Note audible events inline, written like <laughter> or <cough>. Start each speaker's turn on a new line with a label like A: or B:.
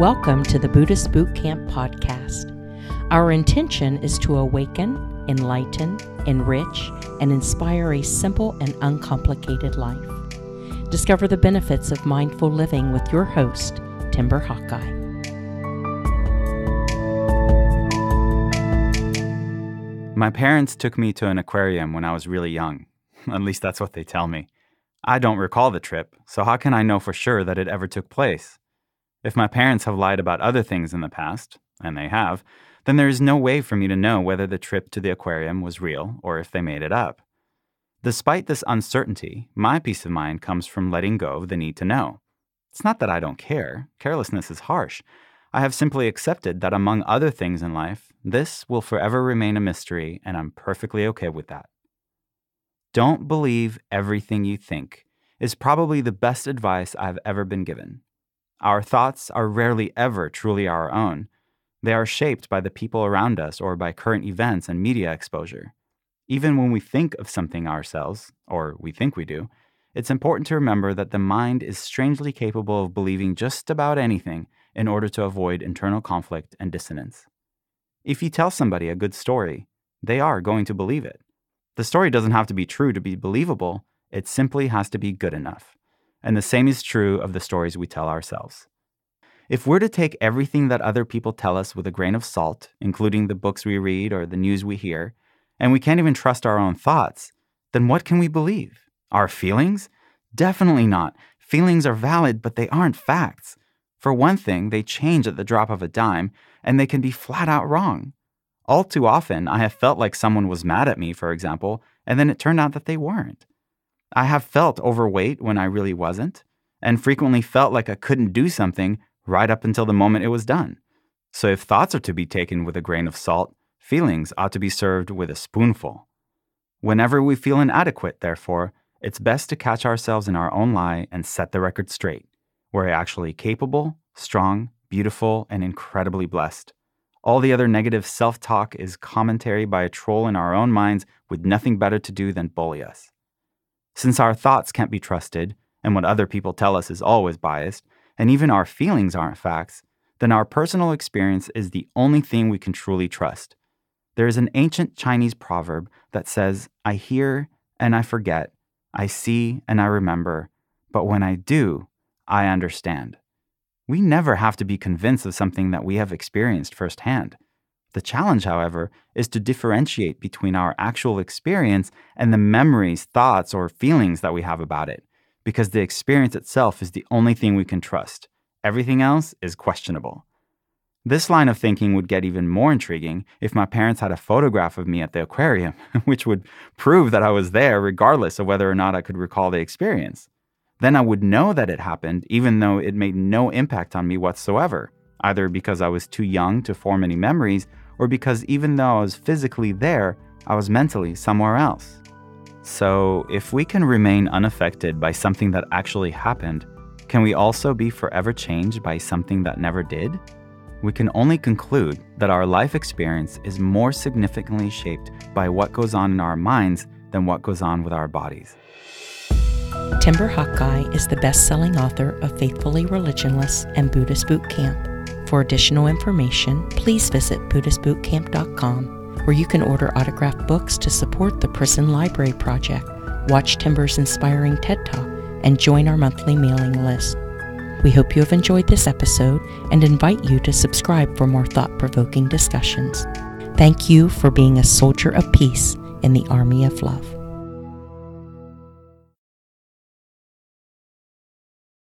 A: Welcome to the Buddhist Boot Camp podcast. Our intention is to awaken, enlighten, enrich, and inspire a simple and uncomplicated life. Discover the benefits of mindful living with your host, Timber Hawkeye.
B: My parents took me to an aquarium when I was really young. At least that's what they tell me. I don't recall the trip, so how can I know for sure that it ever took place? If my parents have lied about other things in the past, and they have, then there is no way for me to know whether the trip to the aquarium was real or if they made it up. Despite this uncertainty, my peace of mind comes from letting go of the need to know. It's not that I don't care, carelessness is harsh. I have simply accepted that among other things in life, this will forever remain a mystery, and I'm perfectly okay with that. Don't believe everything you think is probably the best advice I've ever been given. Our thoughts are rarely ever truly our own. They are shaped by the people around us or by current events and media exposure. Even when we think of something ourselves, or we think we do, it's important to remember that the mind is strangely capable of believing just about anything in order to avoid internal conflict and dissonance. If you tell somebody a good story, they are going to believe it. The story doesn't have to be true to be believable, it simply has to be good enough and the same is true of the stories we tell ourselves. If we're to take everything that other people tell us with a grain of salt, including the books we read or the news we hear, and we can't even trust our own thoughts, then what can we believe? Our feelings? Definitely not. Feelings are valid, but they aren't facts. For one thing, they change at the drop of a dime, and they can be flat out wrong. All too often, I have felt like someone was mad at me, for example, and then it turned out that they weren't. I have felt overweight when I really wasn't, and frequently felt like I couldn't do something right up until the moment it was done. So if thoughts are to be taken with a grain of salt, feelings ought to be served with a spoonful. Whenever we feel inadequate, therefore, it's best to catch ourselves in our own lie and set the record straight. We're actually capable, strong, beautiful, and incredibly blessed. All the other negative self talk is commentary by a troll in our own minds with nothing better to do than bully us. Since our thoughts can't be trusted, and what other people tell us is always biased, and even our feelings aren't facts, then our personal experience is the only thing we can truly trust. There is an ancient Chinese proverb that says, I hear and I forget, I see and I remember, but when I do, I understand. We never have to be convinced of something that we have experienced firsthand. The challenge, however, is to differentiate between our actual experience and the memories, thoughts, or feelings that we have about it, because the experience itself is the only thing we can trust. Everything else is questionable. This line of thinking would get even more intriguing if my parents had a photograph of me at the aquarium, <laughs> which would prove that I was there regardless of whether or not I could recall the experience. Then I would know that it happened, even though it made no impact on me whatsoever, either because I was too young to form any memories or because even though I was physically there, I was mentally somewhere else. So, if we can remain unaffected by something that actually happened, can we also be forever changed by something that never did? We can only conclude that our life experience is more significantly shaped by what goes on in our minds than what goes on with our bodies.
A: Timber Hawkeye is the best selling author of Faithfully Religionless and Buddhist Boot Camp. For additional information, please visit BuddhistBootcamp.com, where you can order autographed books to support the Prison Library Project, watch Timber's inspiring TED Talk, and join our monthly mailing list. We hope you have enjoyed this episode and invite you to subscribe for more thought provoking discussions. Thank you for being a soldier of peace in the army of love.